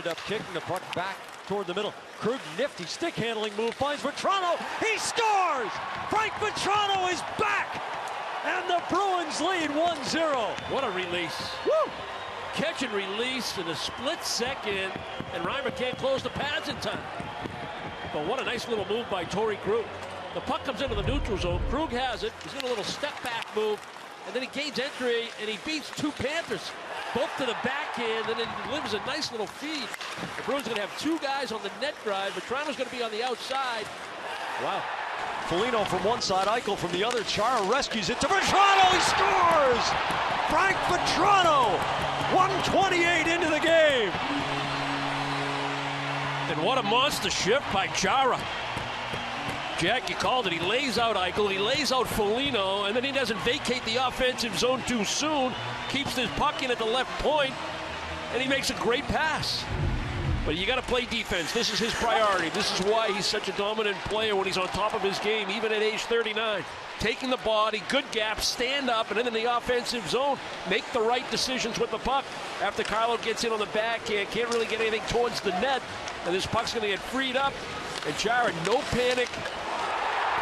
ended up kicking the puck back toward the middle. Krug, nifty stick handling move, finds Vatrano. He scores! Frank Vatrano is back! And the Bruins lead 1-0. What a release. Woo! Catch and release in a split second, and Reimer can't close the pads in time. But what a nice little move by Torey Krug. The puck comes into the neutral zone. Krug has it. He's got a little step back move, and then he gains entry, and he beats two Panthers, both to the backhand, and then he delivers a nice little feed. The Bruins going to have two guys on the net drive, but Toronto's going to be on the outside. Wow. Foligno from one side, Eichel from the other. Chara rescues it to Vatrano. He scores! Frank Vatrano! 128 into the game. And what a monster shift by Chara. Jack, you called it. He lays out Eichel, he lays out Foligno, and then he doesn't vacate the offensive zone too soon. Keeps his puck in at the left point, and he makes a great pass. But you got to play defense. This is his priority. This is why he's such a dominant player when he's on top of his game, even at age 39. Taking the body, good gap, stand up, and then in the offensive zone, make the right decisions with the puck. After Carlo gets in on the backhand, can't really get anything towards the net, and this puck's going to get freed up. And Chara, no panic,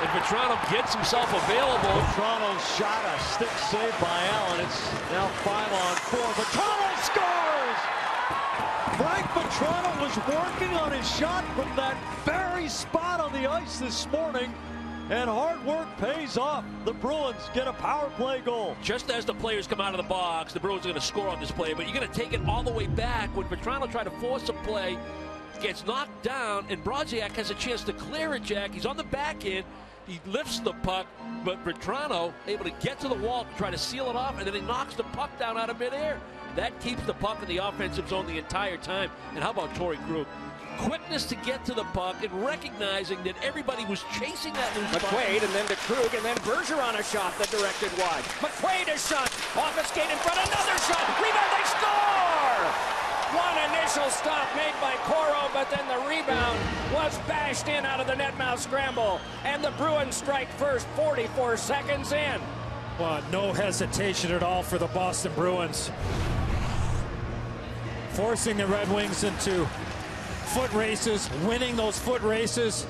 and Vatrano gets himself available. Vatrano's shot, a stick save by Allen. It's now five on four. Vatrano scores! Frank Vatrano was working on his shot from that very spot on the ice this morning. And hard work pays off. The Bruins get a power play goal. Just as the players come out of the box, the Bruins are going to score on this play, but you're going to take it all the way back when Vatrano tried to force a play, gets knocked down, and Brodziak has a chance to clear it, Jack. He's on the back end. He lifts the puck, but Vatrano able to get to the wall to try to seal it off, and then he knocks the puck down out of midair. That keeps the puck in the offensive zone the entire time. And how about Torey Krug? Quickness to get to the puck and recognizing that everybody was chasing that loose McQuaid and then to Krug and then Bergeron a shot that directed wide. McQuaid a shot off a skate in front, another shot, rebound, they score! One initial stop made by Coreau, but then the rebound was bashed in out of the net mouth scramble. And the Bruins strike first 44 seconds in. Well, no hesitation at all for the Boston Bruins. Forcing the Red Wings into foot races, winning those foot races.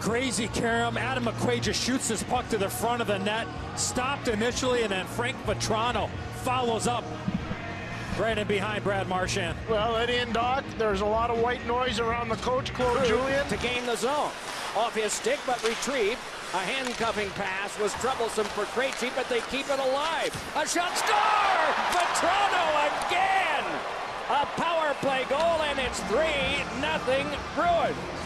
Crazy carom. Adam McQuaid just shoots his puck to the front of the net. Stopped initially, and then Frank Vatrano follows up right in behind Brad Marchand. Well, Eddie and Doc, there's a lot of white noise around the coach, Claude Julien. To gain the zone. Off his stick, but retrieved. A handcuffing pass was troublesome for Krejci, but they keep it alive. A shot score! Vatrano again! A power play goal, and it's 3 nothing Bruins.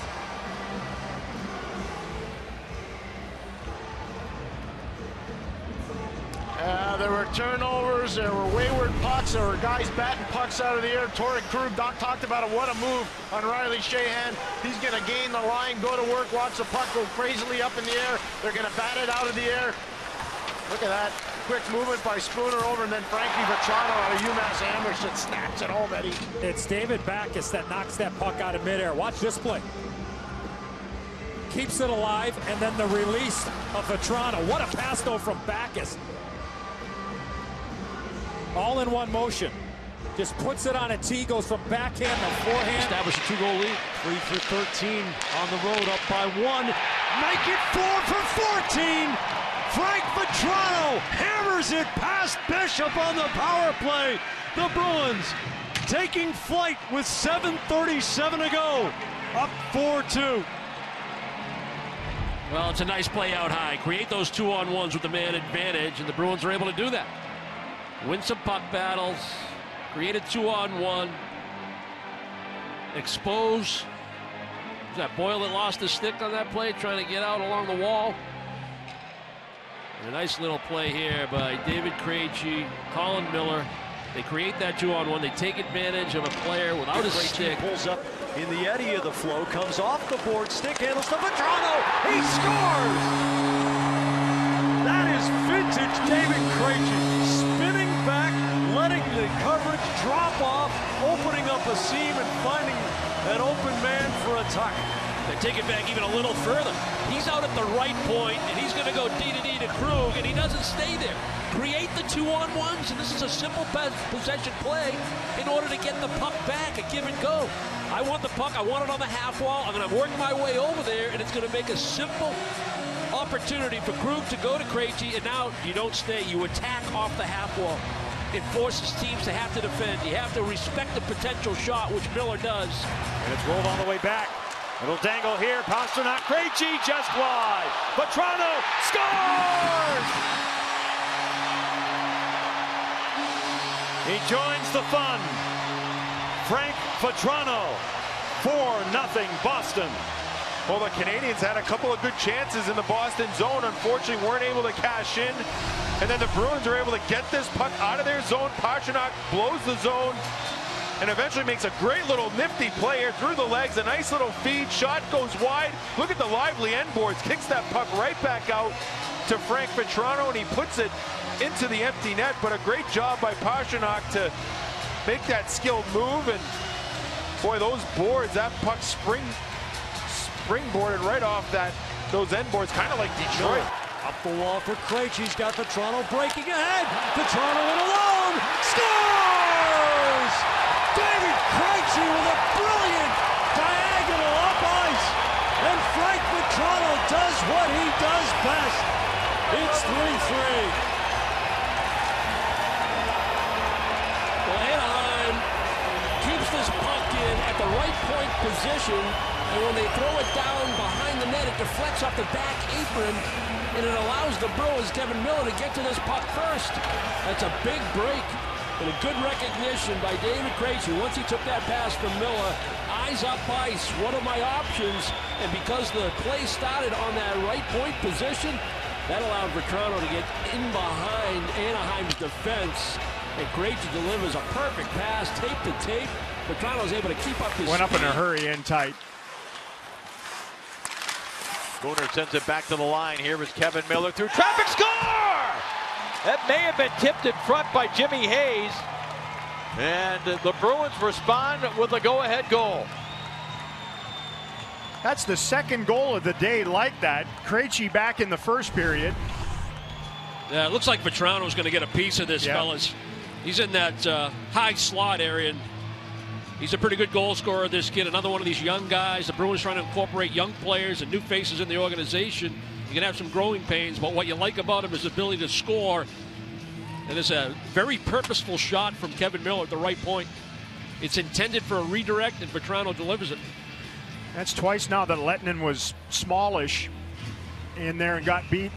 Were turnovers, there were wayward pucks, there were guys batting pucks out of the air. Torey Krug, Doc talked about it. What a move on Riley Sheahan. He's going to gain the line, go to work, watch the puck go crazily up in the air. They're going to bat it out of the air. Look at that. Quick movement by Spooner over, and then Frankie Vatrano out of UMass Amherst that snaps it Eddie. It's David Backes that knocks that puck out of midair. Watch this play. Keeps it alive, and then the release of Vatrano. What a pass, though, from Backes all in one motion. Just puts it on a tee, goes from backhand to forehand. Establish a two-goal lead. Three for 13 on the road, up by one. Make it four for 14. Frank Vatrano hammers it past Bishop on the power play. The Bruins taking flight with 7.37 to go. Up 4-2. Well, it's a nice play out high. Create those two-on-ones with the man advantage, and the Bruins are able to do that win some puck battles, create a two on one, expose. Was that Boyle that lost the stick on that play, trying to get out along the wall? And a nice little play here by David Krejci, Colin Miller. They create that two on one. They take advantage of a player without a stick. Pulls up in the eddy of the flow, comes off the board, stick handles to Vatrano. He scores! That is vintage David Krejci the coverage drop off, opening up a seam and finding an open man for a tuck. They take it back even a little further. He's out at the right point, and he's going to go D to D to Krug, and he doesn't stay there. Create the two-on-ones, and this is a simple possession play in order to get the puck back, a give and go. I want the puck. I want it on the half wall. I'm going to work my way over there, and it's going to make a simple opportunity for Krug to go to Krejci, and now you don't stay. You attack off the half wall. It forces teams to have to defend. You have to respect the potential shot, which Miller does. And it's rolled all the way back. It'll dangle here. Pastrnak, Krejci just wide. Vatrano scores! He joins the fun. Frank Vatrano, 4-0 Boston. Well, the Canadiens had a couple of good chances in the Boston zone. Unfortunately, weren't able to cash in. And then the Bruins are able to get this puck out of their zone. Pastrnak blows the zone and eventually makes a great little nifty play here through the legs. A nice little feed. Shot goes wide. Look at the lively end boards. Kicks that puck right back out to Frank Vatrano, and he puts it into the empty net. But a great job by Pastrnak to make that skilled move. And boy, those boards, that puck spring springboarded right off that those end boards, kind of like Detroit. Up the wall for Krejci. He's got Vatrano breaking ahead. Vatrano in alone. Scores! David Krejci with a brilliant diagonal up ice. And Frank Vatrano does what he does best. It's 3-3. Well, Anaheim keeps this puck in at the right point position. And when they throw it down behind the net, it deflects off the back apron and it allows the Bruins, Kevan Miller, to get to this puck first. That's a big break and a good recognition by David Krejci. Once he took that pass from Miller, eyes up ice, what are my options? And because the play started on that right point position, that allowed Vatrano to get in behind Anaheim's defense. And Krejci delivers a perfect pass, tape to tape. Vatrano's able to keep up his Went up in a hurry in tight. Gunnar sends it back to the line. Here is Kevan Miller through traffic. Score! That may have been tipped in front by Jimmy Hayes. And the Bruins respond with a go-ahead goal. That's the second goal of the day like that. Krejci back in the first period. Yeah, it looks like Vatrano's going to get a piece of this, Yeah. fellas. He's in that uh, high slot area, and he's a pretty good goal scorer, this kid. Another one of these young guys. The Bruins trying to incorporate young players and new faces in the organization. You can have some growing pains, but what you like about him is his ability to score. And it's a very purposeful shot from Kevan Miller at the right point. It's intended for a redirect, and Vatrano delivers it. That's twice now that Lehtonen was smallish in there and got beat